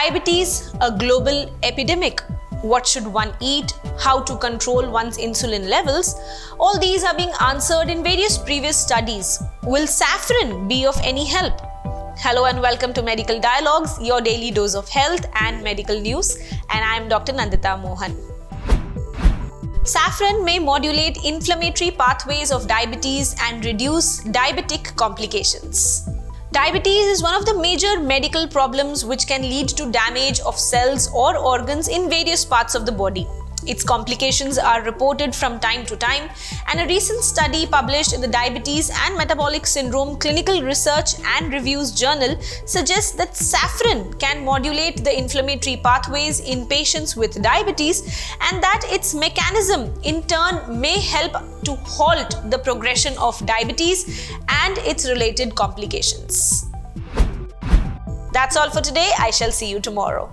diabetes a global epidemic? What should one eat? How to control one's insulin levels? All these are being answered in various previous studies. Will saffron be of any help? Hello and welcome to Medical Dialogues, your daily dose of health and medical news. And I am Dr. Nandita Mohan. Saffron may modulate inflammatory pathways of diabetes and reduce diabetic complications. Diabetes is one of the major medical problems which can lead to damage of cells or organs in various parts of the body. Its complications are reported from time to time, and a recent study published in the Diabetes and Metabolic Syndrome Clinical Research and Reviews Journal suggests that saffron can modulate the inflammatory pathways in patients with diabetes and that its mechanism in turn may help to halt the progression of diabetes and its related complications. That's all for today. I shall see you tomorrow.